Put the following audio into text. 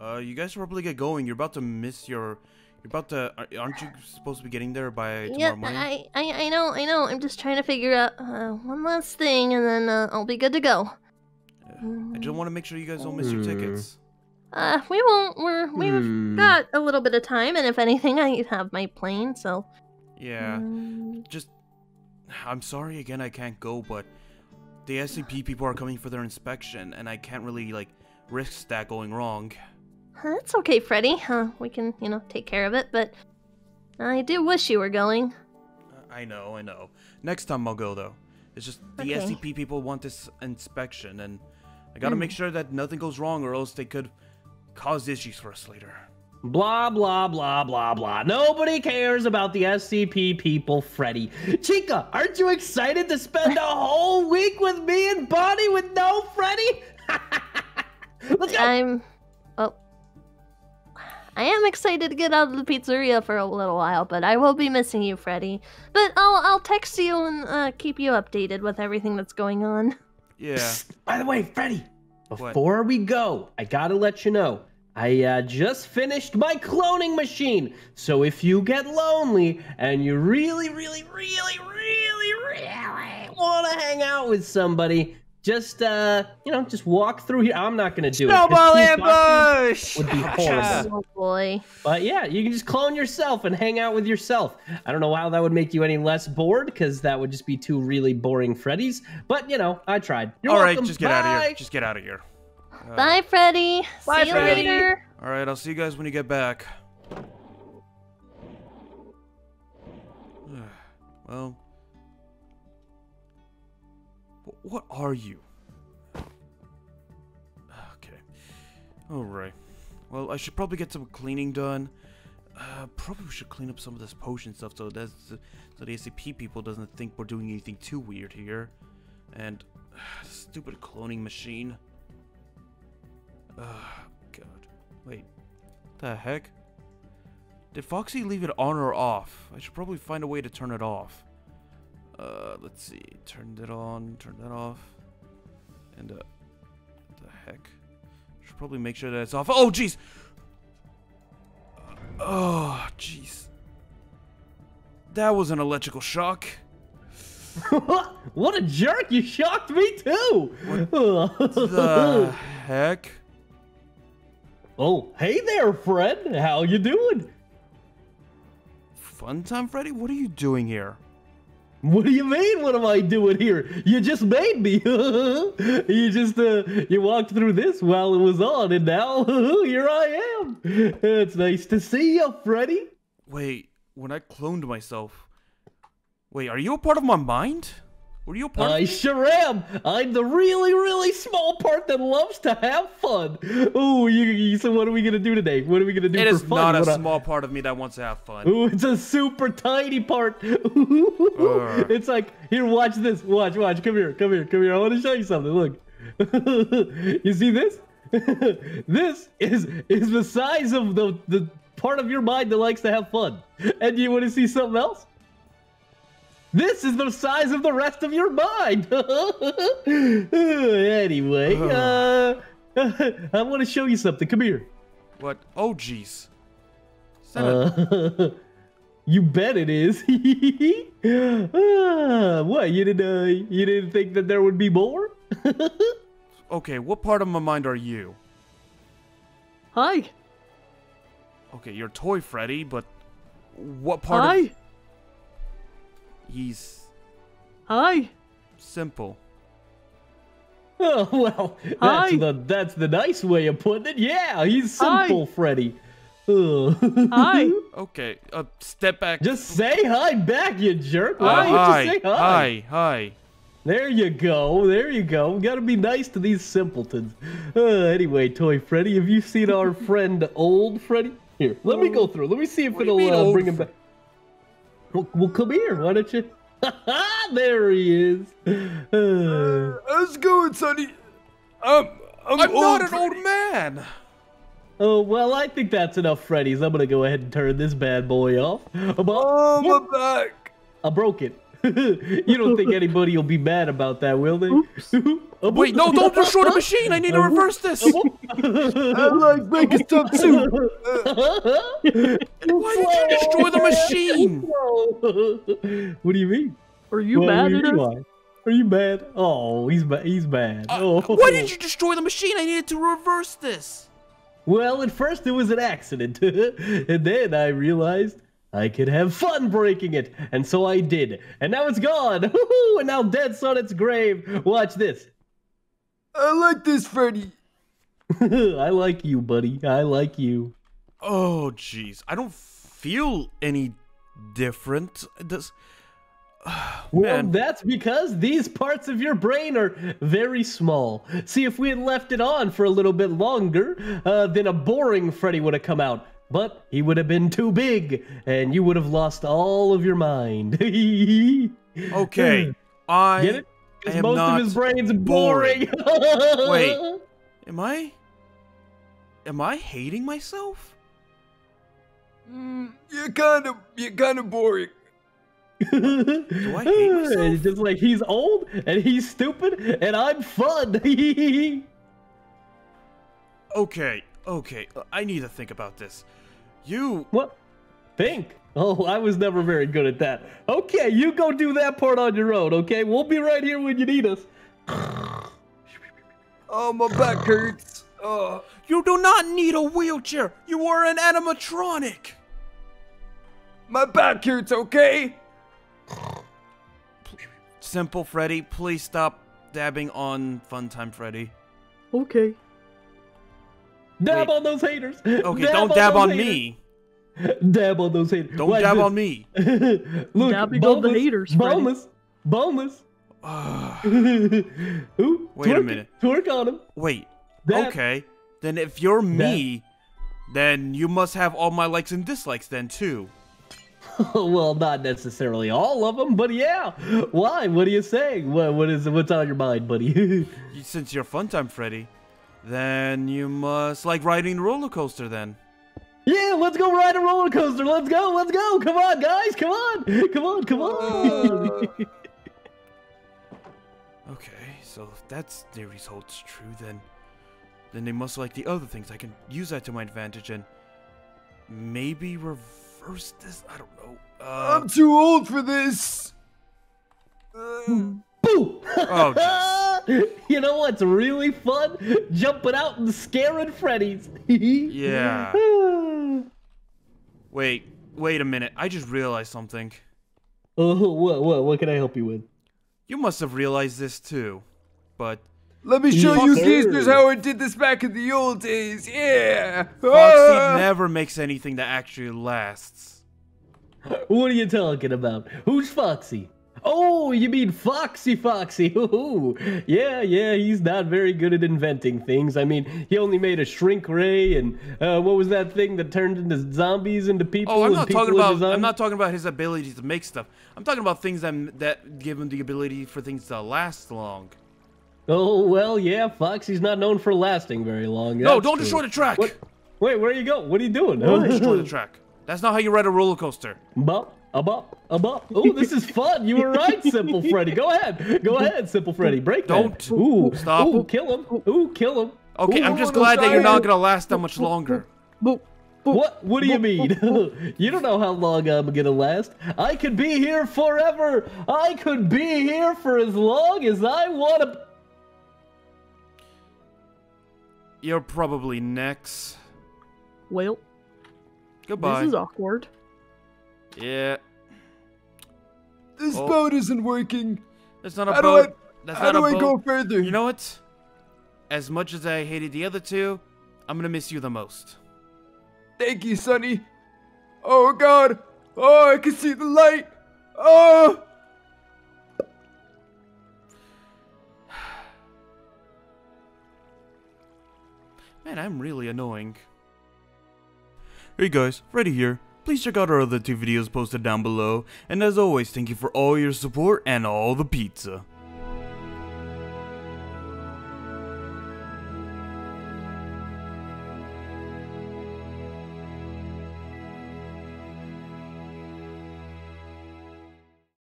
Uh, you guys should probably get going. You're about to miss your. You're about to. Aren't you supposed to be getting there by tomorrow Yeah, morning? I, I, I know, I know. I'm just trying to figure out uh, one last thing, and then uh, I'll be good to go. I just want to make sure you guys don't miss your Hmm. tickets. Uh, we won't. We're we've Hmm. got a little bit of time, and if anything, I have my plane. So. Yeah. um, Just. I'm sorry again. I can't go, but the SCP people are coming for their inspection, and I can't really like risk that going wrong. That's okay, Freddy. Uh, we can, you know, take care of it. But I do wish you were going. I know, I know. Next time I'll go though. It's just the Okay. SCP people want this inspection, and I gotta Mm. make sure that nothing goes wrong, or else they could cause issues for us later. Blah, blah, blah, blah, blah. Nobody cares about the SCP people, Freddy. Chica, aren't you excited to spend a whole week with me and Bonnie with no Freddy? Let's go. I'm. I am excited to get out of the pizzeria for a little while, but I will be missing you, Freddy. But I'll I'll text you and uh, keep you updated with everything that's going on. Yeah. Psst, By the way, Freddy, What? before we go, I gotta let you know. I uh, just finished my cloning machine. So if you get lonely and you really, really, really, really, really want to hang out with somebody, just uh, you know, just walk through here. I'm not gonna do it. 'cause Snowball two boxes ambush! Would be horrible. Oh boy. But yeah, you can just clone yourself and hang out with yourself. I don't know how that would make you any less bored, because that would just be two really boring Freddies. But you know, I tried. You're All right, welcome. just get out of here. Just get out of here. Uh, Bye, Freddy. Bye, See you Freddy. later. All right, I'll see you guys when you get back. well, wh- what are you? Okay. All right. Well, I should probably get some cleaning done. Uh, probably should clean up some of this potion stuff so that's so the SCP people doesn't think we're doing anything too weird here. And stupid cloning machine. Oh, God. Wait. The heck? Did Foxy leave it on or off? I should probably find a way to turn it off. Uh, let's see. Turn it on, turn that off. And, uh, what the heck? Should probably make sure that it's off. Oh, jeez! Oh, jeez. That was an electrical shock. what a jerk! You shocked me too. What The heck? oh, hey there, Fred. How you doing? Funtime, Freddy? What are you doing here? What do you mean? What am I doing here? You just made me. you just uh, you walked through this while it was on, and now here I am. It's nice to see you, Freddy. Wait, when I cloned myself. Wait, are you a part of my mind? Were you a part I sure am. I'm the really, really small part that loves to have fun. Ooh, you, you, so what are we gonna do today? What are we gonna do It for is fun? not a What a- small part of me that wants to have fun. Ooh, it's a super tiny part. it's like, here, watch this. Watch, watch. Come here, come here, come here. I want to show you something. Look. you see this? this is is the size of the the part of your mind that likes to have fun. And you want to see something else? This is the size of the rest of your mind. anyway, uh, I want to show you something. Come here. What? Oh, jeez. Is that a- Uh, you bet it is. Ah, what you didn't uh, you didn't think that there would be more? okay, what part of my mind are you? Hi. Okay, you're Toy Freddy, but what part Hi. of he's Hi. simple? Oh well, that's Hi. the that's the nice way of putting it. Yeah, he's Hi. simple, Freddy. Uh, Hi. Okay, uh, step back. Just say hi back, you jerk. Uh, Why don't hi, you say hi? hi, hi. There you go. There you go. We gotta be nice to these simpletons. Uh, anyway, Toy Freddy, have you seen our friend Old Freddy? Here, let me go through. Let me see if What it'll uh, bring him back. Well, well, come here. Why don't you? there he is. Uh, How's it going, Sonny? Um, I'm, I'm not an old man. oh well, I think that's enough, Freddy's. I'm gonna go ahead and turn this bad boy off. Oh, my back. I broke it. you don't think anybody will be mad about that, will they? Wait, no, don't destroy the machine! I need to reverse this! I like breaking stuff too. Why did you destroy the machine? what do you mean? Are you What mad at us? Are you mad? Oh, he's mad. He's mad. Uh, oh. Why did you destroy the machine? I needed to reverse this. Well, at first it was an accident, and then I realized I could have fun breaking it, and so I did. And now it's gone. Woohoo! And now Dead's on its grave. Watch this. I like this, Freddy. I like you, buddy. I like you. Oh, jeez. I don't feel any different. Does... Well, Man. that's because these parts of your brain are very small. See, if we had left it on for a little bit longer, uh, then a boring Freddy would have come out. But he would have been too big, and you would have lost all of your mind. Okay, I Get it? Because am most not of his brain's boring. Wait. Am I? Am I hating myself? Mm, you're kind of, you're kind of boring. Do I hate myself? It's just like he's old and he's stupid and I'm fun. Okay, okay. I need to think about this. You. what? Think? Oh, I was never very good at that. Okay, you go do that part on your own, okay? We'll be right here when you need us. Oh, my back hurts. Oh, You do not need a wheelchair. You are an animatronic. my back hurts. Okay. Simple Freddy, please stop dabbing on Funtime Freddy. okay. Dab Wait. on those haters. Okay, don't dab those on haters. me. Dab on those haters. Don't Watch dab this. on me. Look, Dabbing on the boneless, haters, Freddy. boneless, boneless. Ugh. Ooh, Wait a twerk it, minute. Twerk on him. Wait. Dab. Okay. Then if you're me, then you must have all my likes and dislikes then too. well, not necessarily all of them, but yeah. Why? What are you saying? What, what is what's on your mind, buddy? Since you're Funtime, Freddy, then you must like riding the roller coaster then. yeah, let's go ride a roller coaster. Let's go. Let's go. Come on, guys. Come on. Come on. Come on. Okay, so if that's theory holds true, then then they must like the other things. I can use that to my advantage and maybe reverse this. I don't know. Uh, I'm too old for this. Uh, Boo. Oh, you know what's really fun? Jumping out and scaring Freddy's. yeah. Wait, wait a minute. I just realized something. Oh, what, what, what can I help you with? You must have realized this too, but let me show you Fucker. geezers how I did this back in the old days. Yeah. Foxy Ah! never makes anything that actually lasts. What are you talking about? Who's Foxy? Oh, you mean Foxy Foxy? Ooh, yeah, yeah, he's not very good at inventing things. I mean, he only made a shrink ray, and uh, what was that thing that turned into zombies into people? Oh, I'm not talking about. I'm not talking about his ability to make stuff. I'm talking about things that that give him the ability for things to last long. Oh well, yeah, Foxy's not known for lasting very long. No, don't true. destroy the track. What? Wait, where you go? What are you doing? Don't destroy the track. That's not how you ride a roller coaster. Bop, a bop, a bop. Oh, this is fun. You were right, Simple Freddy. Go ahead. Go ahead, Simple Freddy. Break that. Don't. Ooh, Stop. Ooh, kill him. Ooh, kill him. Okay, Ooh, I'm just ooh, glad that you're not gonna last that much longer. Boop, boop, What? What do you mean? you don't know how long I'm gonna last. I could be here forever. I could be here for as long as I wanna. You're probably next. Well, Goodbye. this is awkward. Yeah, This Oh. boat isn't working. that's not a How do boat. I- That's How not do a I boat. go further? You know what? As much as I hated the other two, I'm gonna miss you the most. Thank you, Sonny. Oh God! Oh, I can see the light. Oh! Man, I'm really annoying. Hey guys, Freddy here. Please check out our other two videos posted down below. And as always, thank you for all your support and all the pizza.